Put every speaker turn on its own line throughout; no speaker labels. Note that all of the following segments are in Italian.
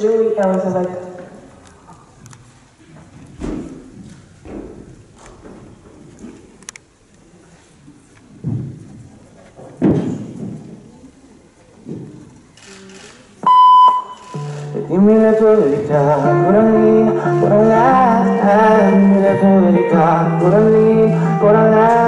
Julie Elizabeth.
Dime la verità, pura lì, pura là, dimmi la verità, pura lì, pura là.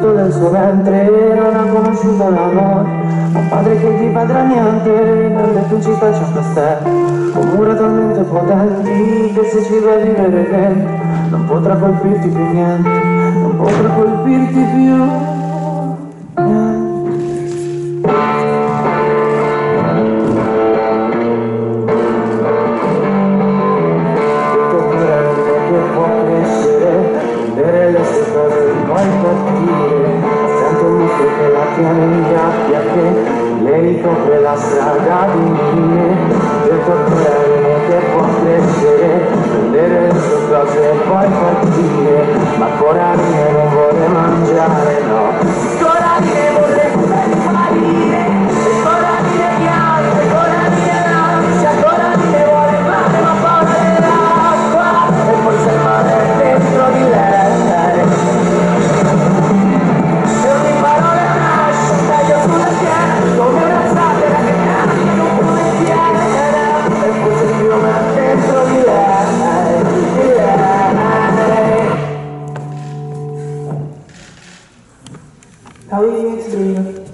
Perso tutto del suo ventre, non ha conosciuto l'amore, un padre che ti padrà niente, nelle città c'è un castello, con mura talmente potenti che se ci va a vivere dentro non potrà colpirti più niente, non potrà colpirti più tiene in gabbia, che lei copre la strada di me. Tutto quello che può crescere, vedere le sue cose e poi partire. Ma coraggio non vuole mangiare, no. How are you doing?